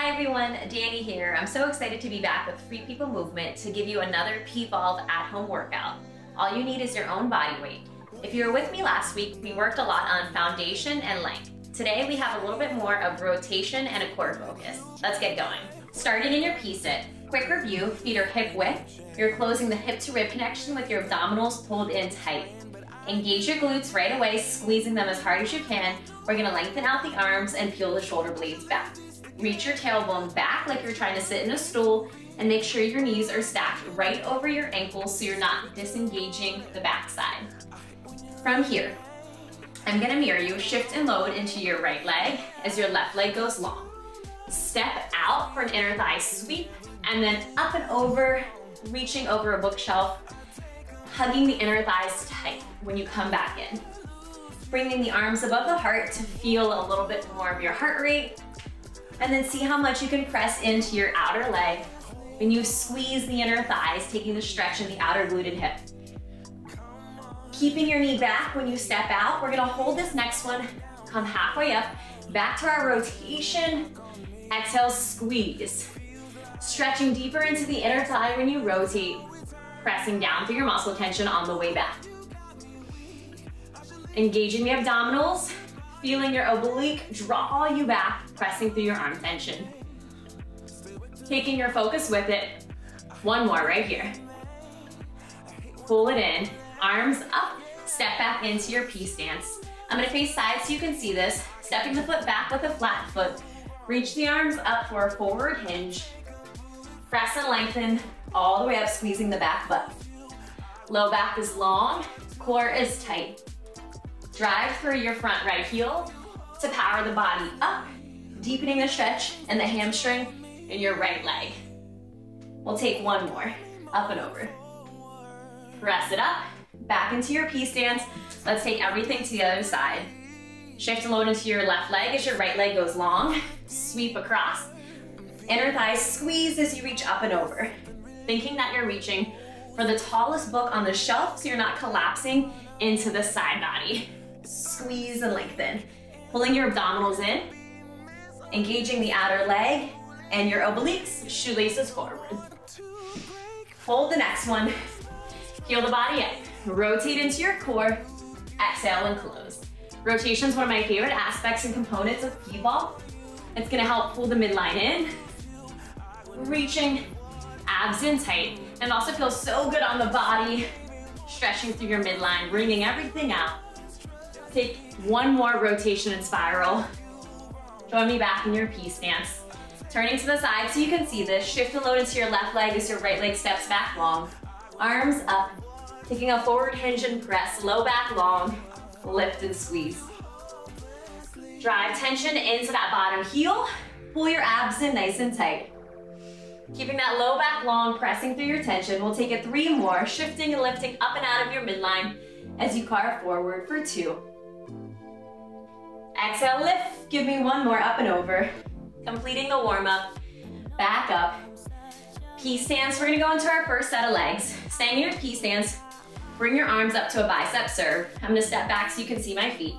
Hi everyone, Dani here. I'm so excited to be back with Free People Movement to give you another P.volve at-home workout. All you need is your own body weight. If you were with me last week, we worked a lot on foundation and length. Today we have a little bit more of rotation and a core focus. Let's get going. Starting in your P-sit, quick review, feet are hip width. You're closing the hip to rib connection with your abdominals pulled in tight. Engage your glutes right away, squeezing them as hard as you can. We're gonna lengthen out the arms and peel the shoulder blades back. Reach your tailbone back like you're trying to sit in a stool and make sure your knees are stacked right over your ankles so you're not disengaging the backside. From here, I'm gonna mirror you, shift and load into your right leg as your left leg goes long. Step out for an inner thigh sweep and then up and over, reaching over a bookshelf, hugging the inner thighs tight when you come back in. Bringing the arms above the heart to feel a little bit more of your heart rate and then see how much you can press into your outer leg when you squeeze the inner thighs, taking the stretch in the outer glute and hip. Keeping your knee back when you step out, we're gonna hold this next one, come halfway up, back to our rotation. Exhale, squeeze. Stretching deeper into the inner thigh when you rotate, pressing down through your muscle tension on the way back. Engaging the abdominals, feeling your oblique draw you back, pressing through your arm tension. Taking your focus with it. One more right here. Pull it in, arms up, step back into your P stance. I'm gonna face side so you can see this. Stepping the foot back with a flat foot. Reach the arms up for a forward hinge. Press and lengthen all the way up, squeezing the back butt. Low back is long, core is tight. Drive through your front right heel to power the body up, deepening the stretch and the hamstring in your right leg. We'll take one more, up and over. Press it up, back into your P stance. Let's take everything to the other side. Shift and load into your left leg as your right leg goes long. Sweep across. Inner thighs squeeze as you reach up and over. Thinking that you're reaching for the tallest book on the shelf so you're not collapsing into the side body. Squeeze and lengthen. Pulling your abdominals in, engaging the outer leg and your obliques, shoelaces forward. Hold the next one. Feel the body up. Rotate into your core. Exhale and close. Rotation is one of my favorite aspects and components of P.volve. It's gonna help pull the midline in, reaching abs in tight, and also feels so good on the body, stretching through your midline, bringing everything out. Take one more rotation and spiral. Join me back in your P stance. Turning to the side so you can see this. Shift and load into your left leg as your right leg steps back long. Arms up. Taking a forward hinge and press. Low back long. Lift and squeeze. Drive tension into that bottom heel. Pull your abs in nice and tight. Keeping that low back long, pressing through your tension. We'll take it three more, shifting and lifting up and out of your midline as you carve forward for two. Exhale, lift. Give me one more up and over. Completing the warm up. Back up. P stance, we're gonna go into our first set of legs. Staying in your P stance, bring your arms up to a bicep serve. I'm gonna step back so you can see my feet.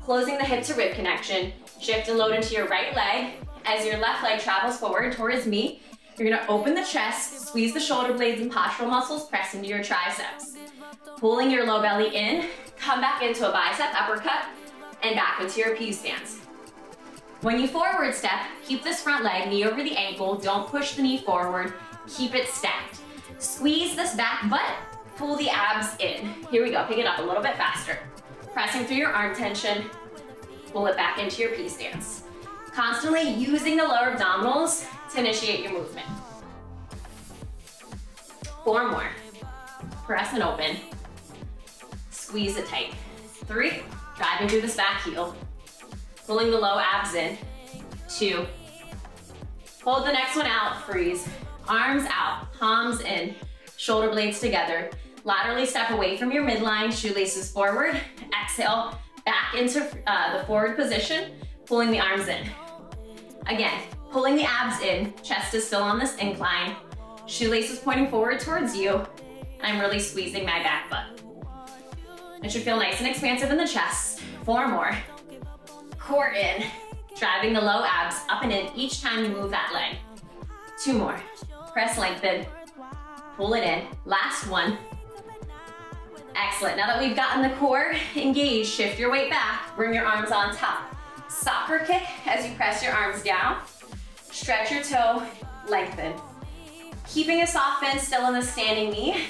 Closing the hip to rib connection. Shift and load into your right leg. As your left leg travels forward towards me, you're gonna open the chest, squeeze the shoulder blades and postural muscles, press into your triceps. Pulling your low belly in, come back into a bicep uppercut, and back into your P stance. When you forward step, keep this front leg, knee over the ankle, don't push the knee forward, keep it stacked. Squeeze this back butt, pull the abs in. Here we go, pick it up a little bit faster. Pressing through your arm tension, pull it back into your P stance. Constantly using the lower abdominals to initiate your movement. Four more. Press and open. Squeeze it tight. Three, driving through this back heel. Pulling the low abs in. Two. Hold the next one out, freeze. Arms out, palms in, shoulder blades together. Laterally step away from your midline, shoelaces forward. Exhale, back into uh, the forward position, pulling the arms in. Again, pulling the abs in, chest is still on this incline, shoelaces pointing forward towards you. I'm really squeezing my back butt. It should feel nice and expansive in the chest. Four more. Core in. driving the low abs up and in each time you move that leg. Two more. Press lengthen. Pull it in. Last one. Excellent. Now that we've gotten the core engaged, shift your weight back. Bring your arms on top. Soccer kick as you press your arms down. Stretch your toe, lengthen. Keeping a soft bend still in the standing knee.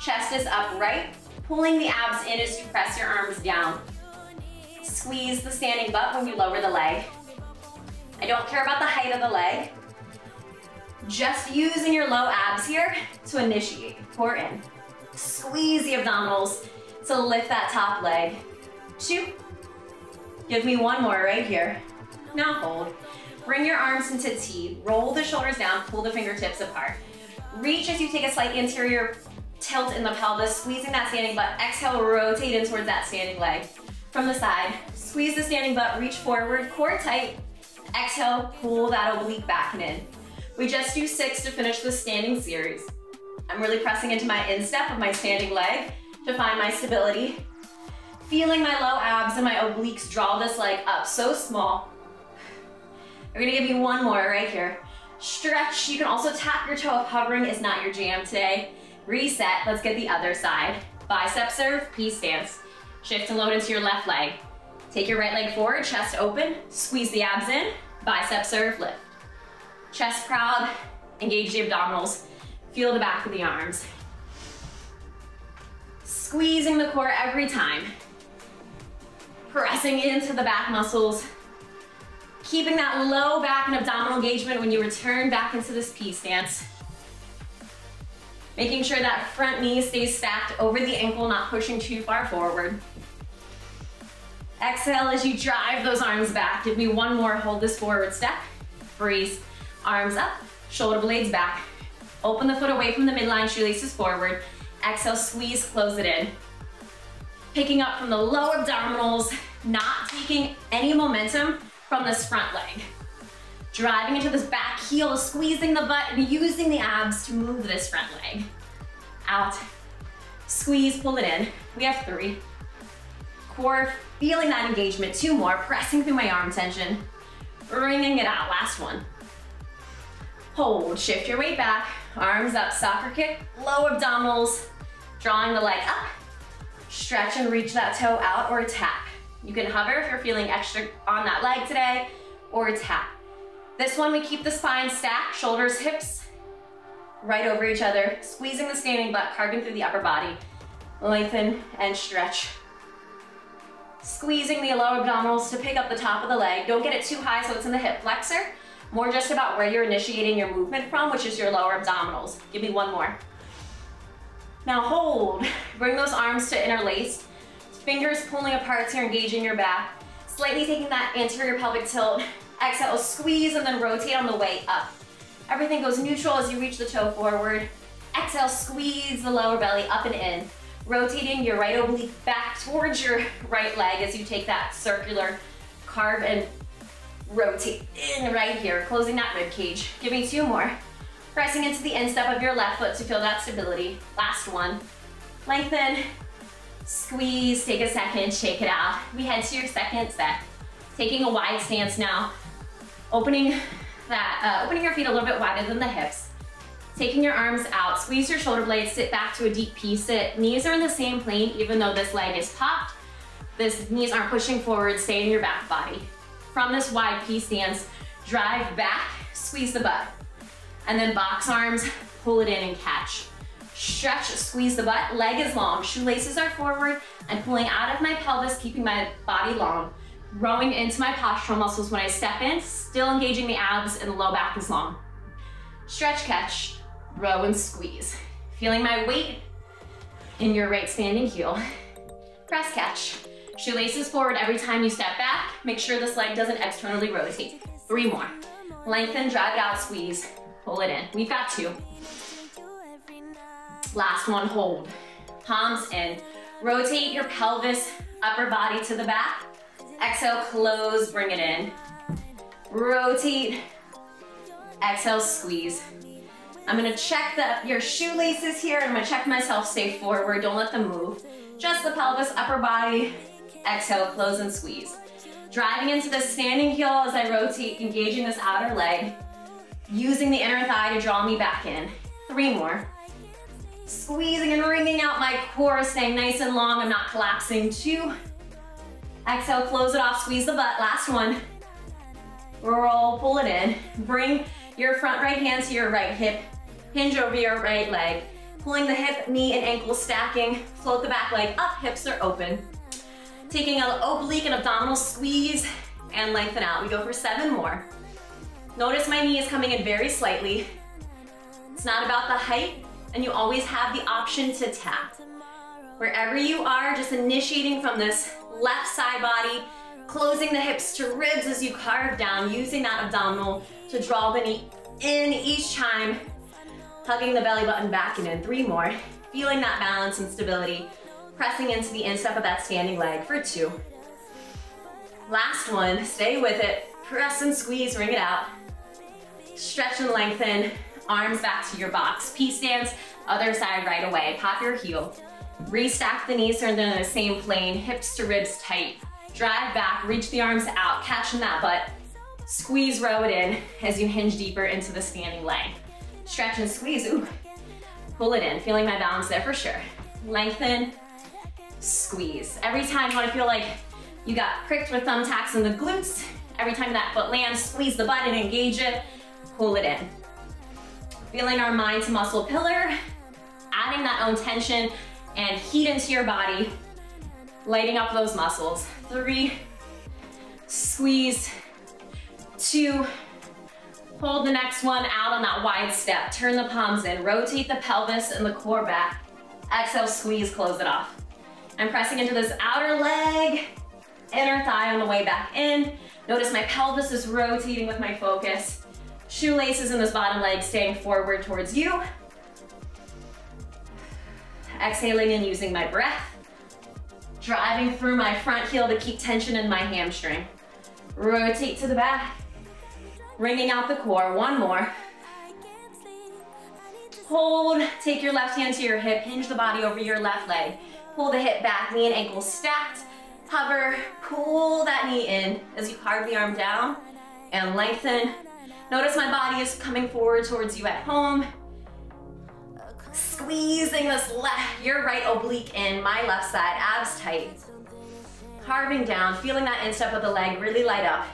Chest is upright. Pulling the abs in as you press your arms down. Squeeze the standing butt when you lower the leg. I don't care about the height of the leg. Just using your low abs here to initiate. Core in. Squeeze the abdominals to lift that top leg. Two. Give me one more right here. Now hold. Bring your arms into T. Roll the shoulders down, pull the fingertips apart. Reach as you take a slight interior tilt in the pelvis, squeezing that standing butt. Exhale, rotate in towards that standing leg. From the side, squeeze the standing butt, reach forward, core tight. Exhale, pull that oblique back and in. We just do six to finish the standing series. I'm really pressing into my instep of my standing leg to find my stability. Feeling my low abs and my obliques draw this leg up so small. We're gonna give you one more right here. Stretch, you can also tap your toe if hovering is not your jam today. Reset, let's get the other side. Bicep serve, P stance. Shift and load into your left leg. Take your right leg forward, chest open, squeeze the abs in, bicep serve, lift. Chest proud, engage the abdominals, feel the back of the arms. Squeezing the core every time. Pressing into the back muscles. Keeping that low back and abdominal engagement when you return back into this P stance. Making sure that front knee stays stacked over the ankle, not pushing too far forward. Exhale as you drive those arms back. Give me one more, hold this forward step. Freeze, arms up, shoulder blades back. Open the foot away from the midline, shoelaces forward. Exhale, squeeze, close it in. Picking up from the low abdominals, not taking any momentum from this front leg. Driving into this back heel, squeezing the butt and using the abs to move this front leg. Out. Squeeze, pull it in. We have three. Core, feeling that engagement. Two more, pressing through my arm tension. Bringing it out, last one. Hold, shift your weight back. Arms up, soccer kick, low abdominals. Drawing the leg up. Stretch and reach that toe out or tap. You can hover if you're feeling extra on that leg today or tap. This one, we keep the spine stacked, shoulders, hips, right over each other, squeezing the standing butt, carving through the upper body. Lengthen and stretch. Squeezing the lower abdominals to pick up the top of the leg. Don't get it too high so it's in the hip flexor. More just about where you're initiating your movement from, which is your lower abdominals. Give me one more. Now hold. Bring those arms to interlace. Fingers pulling apart so engaging your back. Slightly taking that anterior pelvic tilt Exhale, squeeze and then rotate on the way up. Everything goes neutral as you reach the toe forward. Exhale, squeeze the lower belly up and in. Rotating your right oblique back towards your right leg as you take that circular carve and rotate in right here, closing that rib cage. Give me two more. Pressing into the instep of your left foot to feel that stability. Last one. Lengthen, squeeze, take a second, shake it out. We head to your second set. Taking a wide stance now, Opening that, uh, opening your feet a little bit wider than the hips. Taking your arms out, squeeze your shoulder blades, sit back to a deep P-sit. Knees are in the same plane even though this leg is popped. This knees aren't pushing forward, stay in your back body. From this wide P stance, drive back, squeeze the butt. And then box arms, pull it in and catch. Stretch, squeeze the butt, leg is long, shoelaces are forward, I'm pulling out of my pelvis, keeping my body long rowing into my postural muscles when I step in, still engaging the abs and the low back is long. Stretch, catch, row and squeeze. Feeling my weight in your right standing heel. Press catch. Shoelaces forward every time you step back. Make sure this leg doesn't externally rotate. Three more. Lengthen, drive it out, squeeze. Pull it in. We've got two. Last one, hold. Palms in. Rotate your pelvis, upper body to the back. Exhale, close, bring it in. Rotate. Exhale, squeeze. I'm gonna check the, your shoelaces here. And I'm gonna check myself, stay forward, don't let them move. Just the pelvis, upper body. Exhale, close and squeeze. Driving into the standing heel as I rotate, engaging this outer leg. Using the inner thigh to draw me back in. Three more. Squeezing and wringing out my core, staying nice and long. I'm not collapsing. Two. Exhale, close it off, squeeze the butt. Last one. Roll, pull it in. Bring your front right hand to your right hip. Hinge over your right leg. Pulling the hip, knee, and ankle stacking. Float the back leg up, hips are open. Taking an oblique and abdominal squeeze and lengthen out. We go for seven more. Notice my knee is coming in very slightly. It's not about the height, and you always have the option to tap. Wherever you are, just initiating from this left side body, closing the hips to ribs as you carve down, using that abdominal to draw the knee in each time, hugging the belly button back and in. Three more. Feeling that balance and stability, pressing into the instep of that standing leg for two. Last one, stay with it. Press and squeeze, ring it out. Stretch and lengthen, arms back to your box. P stance, other side right away. Pop your heel. Restack the knees so they're in the same plane, hips to ribs tight. Drive back, reach the arms out, catching that butt. Squeeze, row it in as you hinge deeper into the standing leg. Stretch and squeeze, ooh. Pull it in, feeling my balance there for sure. Lengthen, squeeze. Every time you wanna feel like you got pricked with thumbtacks in the glutes, every time that foot lands, squeeze the butt and engage it, pull it in. Feeling our mind to muscle pillar, adding that own tension and heat into your body, lighting up those muscles. Three, squeeze, two, hold the next one out on that wide step. Turn the palms in, rotate the pelvis and the core back. Exhale, squeeze, close it off. I'm pressing into this outer leg, inner thigh on the way back in. Notice my pelvis is rotating with my focus. Shoelaces in this bottom leg staying forward towards you. Exhaling and using my breath. Driving through my front heel to keep tension in my hamstring. Rotate to the back. Wringing out the core, one more. Hold, take your left hand to your hip, hinge the body over your left leg. Pull the hip back, knee and ankle stacked. Hover, pull that knee in as you carve the arm down and lengthen. Notice my body is coming forward towards you at home. Squeezing this left, your right oblique in, my left side, abs tight. Carving down, feeling that instep of the leg really light up.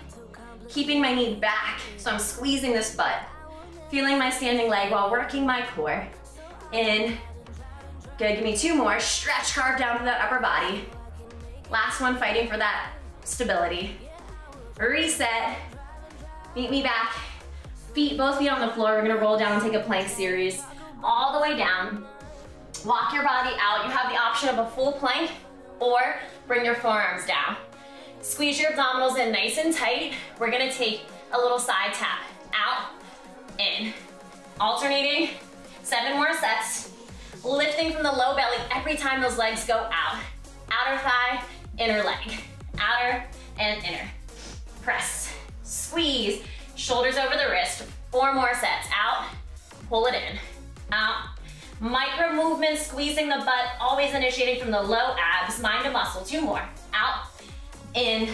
Keeping my knee back, so I'm squeezing this butt. Feeling my standing leg while working my core. In. Good, give me two more. Stretch, carve down to that upper body. Last one, fighting for that stability. Reset. Meet me back. Feet, both feet on the floor. We're gonna roll down and take a plank series all the way down. Walk your body out. You have the option of a full plank or bring your forearms down. Squeeze your abdominals in nice and tight. We're gonna take a little side tap. Out, in. Alternating, seven more sets. Lifting from the low belly every time those legs go out. Outer thigh, inner leg. Outer and inner. Press, squeeze, shoulders over the wrist. Four more sets. Out, pull it in out. Micro movements, squeezing the butt, always initiating from the low abs, mind to muscle. Two more. Out, in,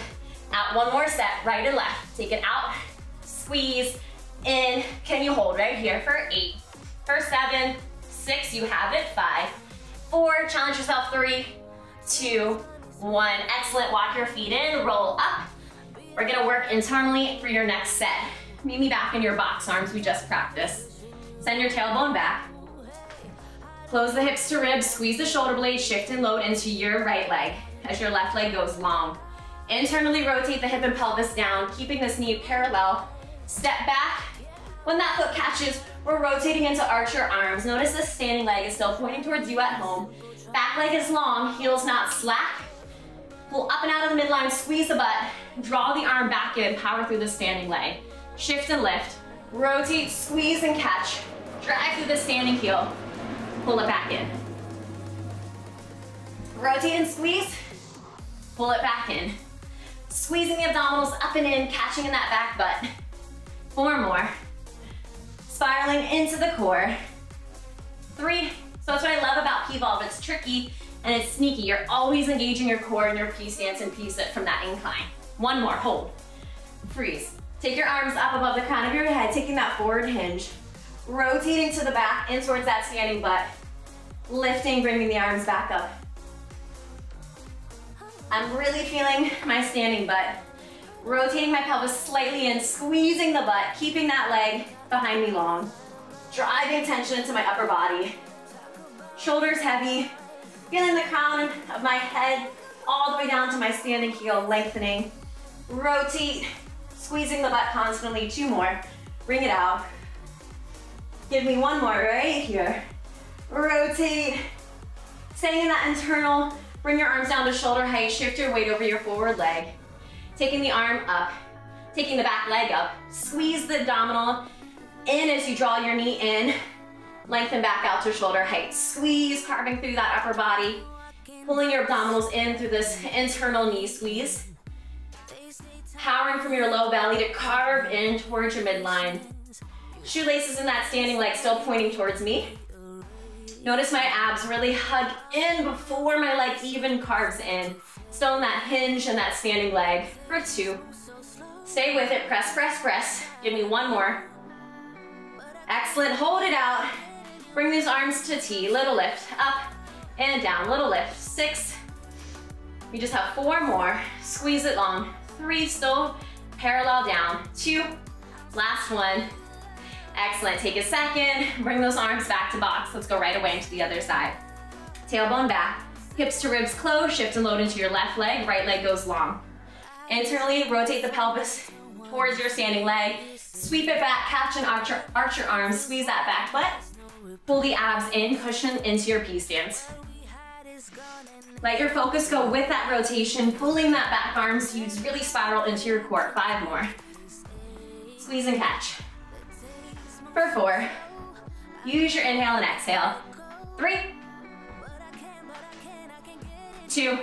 out. One more set, right and left. Take it out, squeeze, in. Can you hold right here for eight, for seven, six, you have it, five, four, challenge yourself, three, two, one. Excellent, walk your feet in, roll up. We're gonna work internally for your next set. Meet me back in your box arms we just practiced. Send your tailbone back. Close the hips to ribs, squeeze the shoulder blades, shift and load into your right leg as your left leg goes long. Internally rotate the hip and pelvis down, keeping this knee parallel. Step back. When that foot catches, we're rotating into arch your arms. Notice the standing leg is still pointing towards you at home. Back leg is long, heels not slack. Pull up and out of the midline, squeeze the butt. Draw the arm back in, power through the standing leg. Shift and lift. Rotate, squeeze and catch. Drag through the standing heel. Pull it back in. Rotate and squeeze. Pull it back in. Squeezing the abdominals up and in, catching in that back butt. Four more. Spiraling into the core. Three. So that's what I love about P.volve. It's tricky and it's sneaky. You're always engaging your core in your P stance and P sit from that incline. One more, hold. Freeze. Take your arms up above the crown of your head, taking that forward hinge. Rotating to the back, in towards that standing butt. Lifting, bringing the arms back up. I'm really feeling my standing butt. Rotating my pelvis slightly in, squeezing the butt, keeping that leg behind me long. Driving tension into my upper body. Shoulders heavy. Feeling the crown of my head all the way down to my standing heel, lengthening. Rotate, squeezing the butt constantly. Two more. Bring it out. Give me one more right here. Rotate. Staying in that internal. Bring your arms down to shoulder height. Shift your weight over your forward leg. Taking the arm up. Taking the back leg up. Squeeze the abdominal in as you draw your knee in. Lengthen back out to shoulder height. Squeeze, carving through that upper body. Pulling your abdominals in through this internal knee squeeze. Powering from your low belly to carve in towards your midline. Shoelaces in that standing leg still pointing towards me. Notice my abs really hug in before my leg even carves in. Still in that hinge and that standing leg for two. Stay with it, press, press, press. Give me one more. Excellent, hold it out. Bring these arms to T, little lift, up and down, little lift. Six, we just have four more. Squeeze it long. Three, still parallel down. Two, last one. Excellent, take a second, bring those arms back to box. Let's go right away into the other side. Tailbone back, hips to ribs close, shift and load into your left leg, right leg goes long. Internally, rotate the pelvis towards your standing leg, sweep it back, catch and arch your, arch your arms, squeeze that back butt, Pull the abs in, cushion into your P stance. Let your focus go with that rotation, pulling that back arm so you really spiral into your core. Five more. Squeeze and catch. For four. Use your inhale and exhale. Three. Two.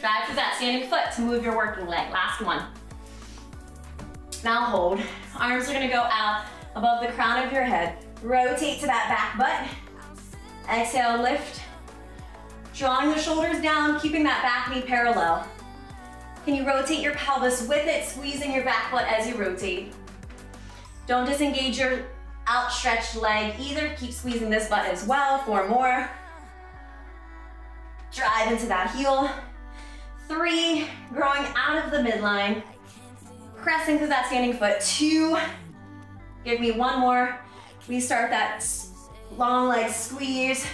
Drive through that standing foot to move your working leg. Last one. Now hold. Arms are gonna go out above the crown of your head. Rotate to that back butt. Exhale, lift. Drawing the shoulders down, keeping that back knee parallel. Can you rotate your pelvis with it, squeezing your back butt as you rotate? Don't disengage your outstretched leg either. Keep squeezing this butt as well. Four more. Drive into that heel. Three, growing out of the midline. Pressing through that standing foot. Two, give me one more. We start that long leg squeeze.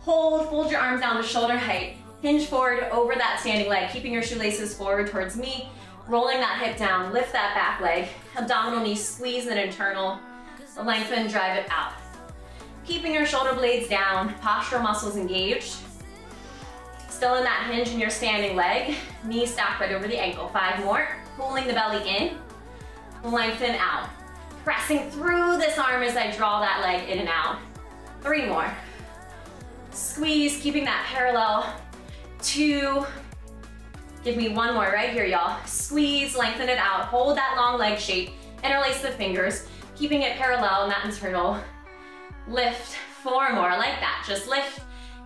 Hold, fold your arms down to shoulder height. Hinge forward over that standing leg, keeping your shoelaces forward towards me. Rolling that hip down, lift that back leg. Abdominal knee squeeze and internal. Lengthen, drive it out. Keeping your shoulder blades down, postural muscles engaged. Still in that hinge in your standing leg. Knee stacked right over the ankle. Five more. Pulling the belly in. Lengthen out. Pressing through this arm as I draw that leg in and out. Three more. Squeeze, keeping that parallel. Two. Give me one more right here, y'all. Squeeze, lengthen it out. Hold that long leg shape. Interlace the fingers, keeping it parallel that internal. Lift, four more, like that. Just lift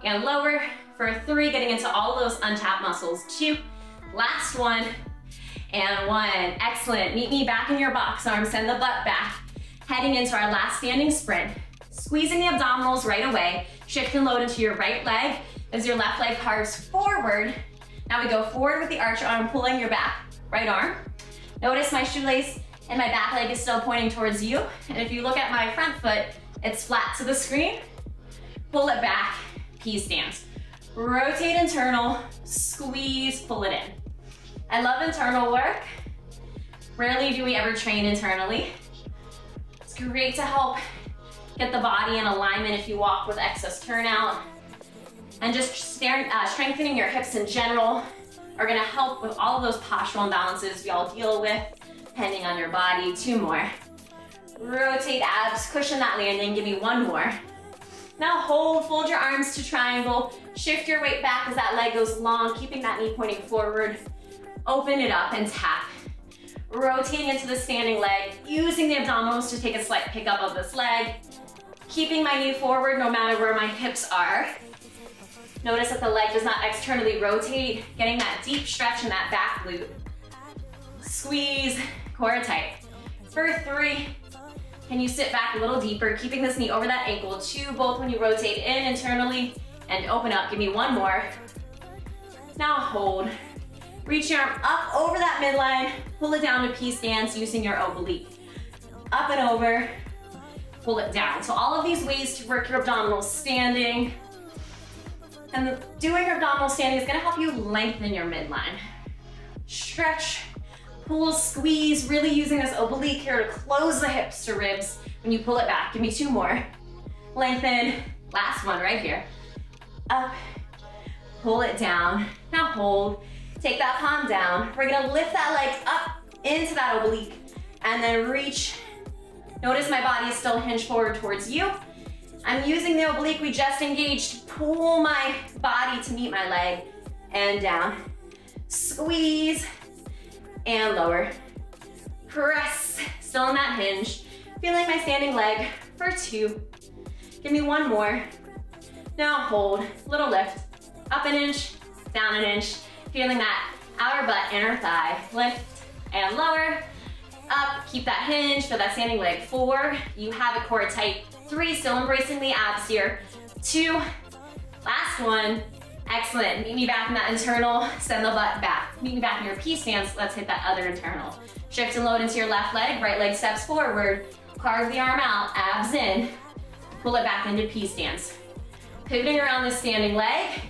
and lower. For three, getting into all those untapped muscles. Two, last one, and one. Excellent. Meet me back in your box arms. Send the butt back. Heading into our last standing sprint. Squeezing the abdominals right away. Shift and load into your right leg as your left leg carves forward. Now we go forward with the arch arm, pulling your back right arm. Notice my shoelace and my back leg is still pointing towards you. And if you look at my front foot, it's flat to the screen. Pull it back, P stance. Rotate internal, squeeze, pull it in. I love internal work. Rarely do we ever train internally. It's great to help get the body in alignment if you walk with excess turnout. And just uh, strengthening your hips in general are gonna help with all of those postural imbalances we all deal with, depending on your body. Two more. Rotate abs, cushion that landing, give me one more. Now hold, fold your arms to triangle, shift your weight back as that leg goes long, keeping that knee pointing forward. Open it up and tap. Rotating into the standing leg, using the abdominals to take a slight pickup of this leg. Keeping my knee forward no matter where my hips are. Notice that the leg does not externally rotate, getting that deep stretch in that back glute. squeeze, core tight. For three, can you sit back a little deeper, keeping this knee over that ankle. Two, both when you rotate in internally and open up. Give me one more. Now hold. Reach your arm up over that midline, pull it down to P stance using your oblique. Up and over, pull it down. So all of these ways to work your abdominals standing. And doing your abdominal standing is gonna help you lengthen your midline. Stretch, pull, squeeze, really using this oblique here to close the hips to ribs when you pull it back. Give me two more. Lengthen, last one right here. Up, pull it down. Now hold, take that palm down. We're gonna lift that leg up into that oblique and then reach Notice my body is still hinged forward towards you. I'm using the oblique we just engaged to pull my body to meet my leg and down. Squeeze and lower. Press, still in that hinge. Feeling my standing leg for two. Give me one more. Now hold, little lift. Up an inch, down an inch. Feeling that outer butt, inner thigh. Lift and lower up, keep that hinge, feel that standing leg. Four, you have it core tight. Three, still embracing the abs here. Two, last one. Excellent, meet me back in that internal, send the butt back. Meet me back in your P stance, let's hit that other internal. Shift and load into your left leg, right leg steps forward, carve the arm out, abs in, pull it back into P stance. Pivoting around the standing leg,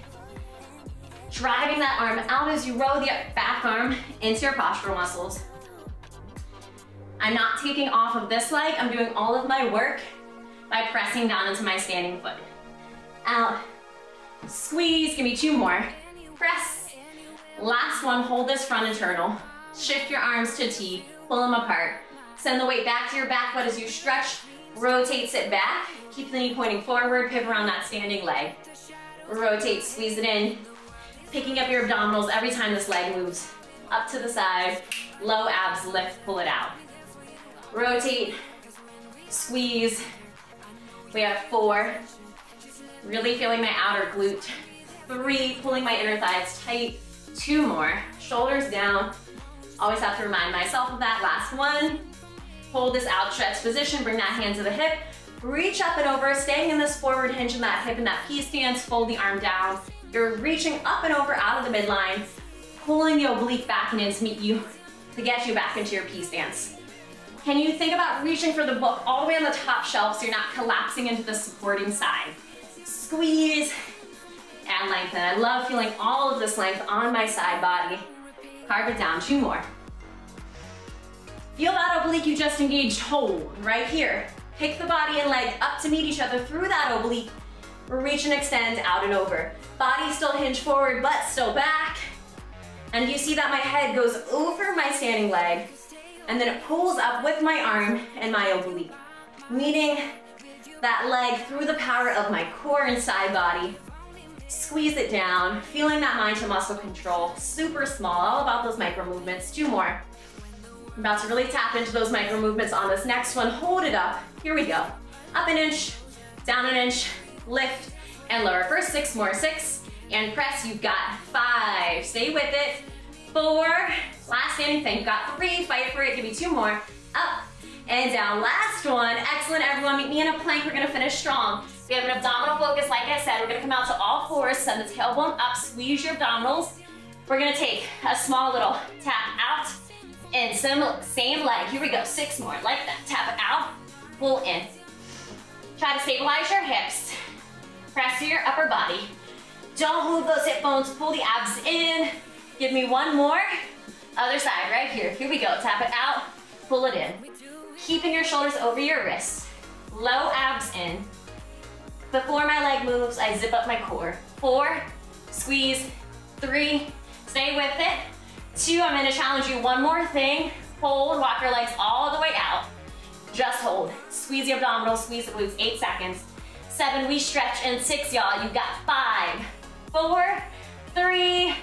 driving that arm out as you row the back arm into your postural muscles. I'm not taking off of this leg. I'm doing all of my work by pressing down into my standing foot. Out, squeeze, give me two more. Press. Last one, hold this front internal. Shift your arms to T, pull them apart. Send the weight back to your back foot as you stretch, rotate, sit back. Keep the knee pointing forward, pivot around that standing leg. Rotate, squeeze it in. Picking up your abdominals every time this leg moves. Up to the side, low abs, lift, pull it out rotate, squeeze. We have four. Really feeling my outer glute. Three, pulling my inner thighs tight. Two more, shoulders down. Always have to remind myself of that. Last one. Hold this outstretched position, bring that hand to the hip. Reach up and over, staying in this forward hinge in that hip and that P stance, fold the arm down. You're reaching up and over out of the midline, pulling the oblique back and in to meet you, to get you back into your P stance. Can you think about reaching for the book all the way on the top shelf so you're not collapsing into the supporting side? Squeeze and lengthen. I love feeling all of this length on my side body. Carve it down, two more. Feel that oblique you just engaged, hold right here. Pick the body and leg up to meet each other through that oblique. Reach and extend out and over. Body still hinge forward, butt still back. And you see that my head goes over my standing leg and then it pulls up with my arm and my oblique, meeting that leg through the power of my core and side body. Squeeze it down, feeling that mind to muscle control, super small, all about those micro movements. Two more. I'm about to really tap into those micro movements on this next one. Hold it up. Here we go. Up an inch, down an inch, lift, and lower. First six more. Six, and press. You've got five. Stay with it. Four, Last standing thing. Got three, fight for it, give me two more. Up and down. Last one. Excellent, everyone. Meet me in a plank. We're gonna finish strong. We have an abdominal focus, like I said. We're gonna come out to all fours, send the tailbone up, squeeze your abdominals. We're gonna take a small little tap out and same, same leg. Here we go, six more, like that. Tap it out, pull in. Try to stabilize your hips. Press to your upper body. Don't move those hip bones, pull the abs in. Give me one more. Other side, right here. Here we go. Tap it out, pull it in. Keeping your shoulders over your wrists. Low abs in. Before my leg moves, I zip up my core. Four, squeeze, three, stay with it. Two, I'm gonna challenge you one more thing. Hold, walk your legs all the way out. Just hold. Squeeze the abdominals, squeeze the glutes, eight seconds. Seven, we stretch, and six, y'all. You've got five, four, three,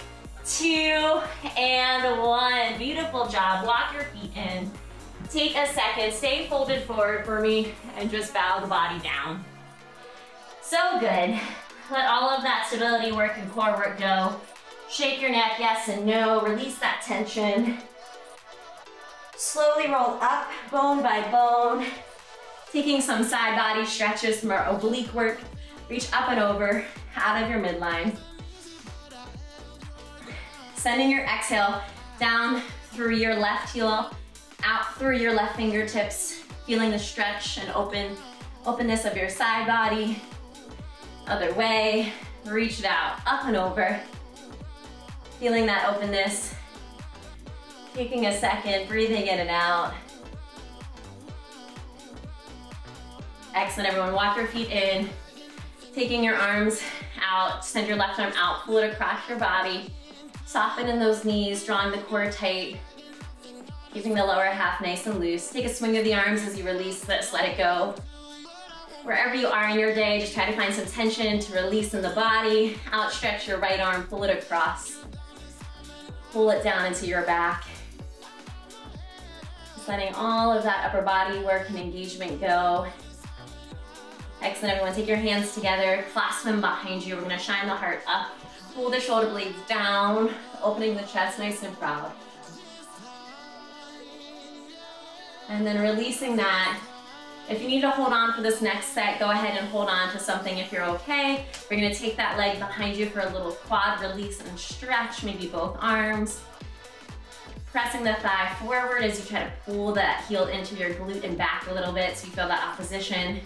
two, and one. Beautiful job. Lock your feet in. Take a second, stay folded forward for me, and just bow the body down. So good. Let all of that stability work and core work go. Shake your neck, yes and no. Release that tension. Slowly roll up, bone by bone. Taking some side body stretches from our oblique work. Reach up and over, out of your midline. Sending your exhale down through your left heel, out through your left fingertips, feeling the stretch and open, openness of your side body. Other way, reach it out, up and over. Feeling that openness. Taking a second, breathing in and out. Excellent, everyone. Walk your feet in. Taking your arms out, send your left arm out, pull it across your body. Soften in those knees, drawing the core tight. Keeping the lower half nice and loose. Take a swing of the arms as you release this, let it go. Wherever you are in your day, just try to find some tension to release in the body. Outstretch your right arm, pull it across. Pull it down into your back. Just letting all of that upper body work and engagement go. Excellent, everyone. Take your hands together, clasp them behind you. We're gonna shine the heart up. Pull the shoulder blades down, opening the chest nice and proud. And then releasing that. If you need to hold on for this next set, go ahead and hold on to something if you're okay. We're gonna take that leg behind you for a little quad release and stretch, maybe both arms. Pressing the thigh forward as you try to pull that heel into your glute and back a little bit so you feel that opposition.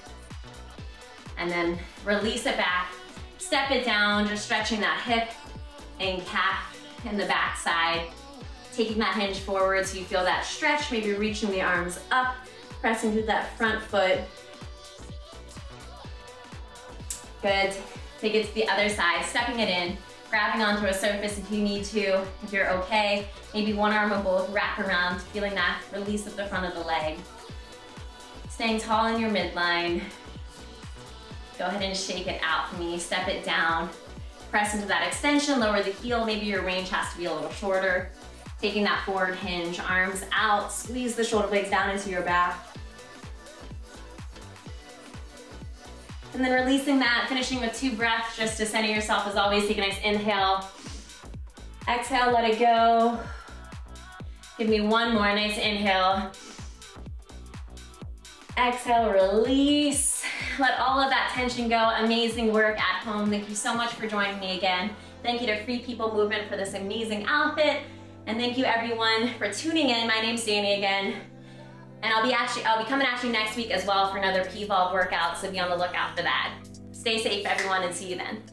And then release it back, step it down, just stretching that hip and calf in the back side taking that hinge forward so you feel that stretch, maybe reaching the arms up, pressing through that front foot. Good. Take it to the other side, stepping it in, grabbing onto a surface if you need to, if you're okay. Maybe one arm or both, wrap around, feeling that release of the front of the leg. Staying tall in your midline. Go ahead and shake it out for me, step it down. Press into that extension, lower the heel, maybe your range has to be a little shorter. Taking that forward hinge, arms out, squeeze the shoulder blades down into your back. And then releasing that, finishing with two breaths just to center yourself as always. Take a nice inhale. Exhale, let it go. Give me one more, nice inhale. Exhale, release. Let all of that tension go. Amazing work at home. Thank you so much for joining me again. Thank you to Free People Movement for this amazing outfit. And thank you everyone for tuning in. My name's Dani again. And I'll be actually I'll be coming at you next week as well for another P.volve workout, so be on the lookout for that. Stay safe everyone and see you then.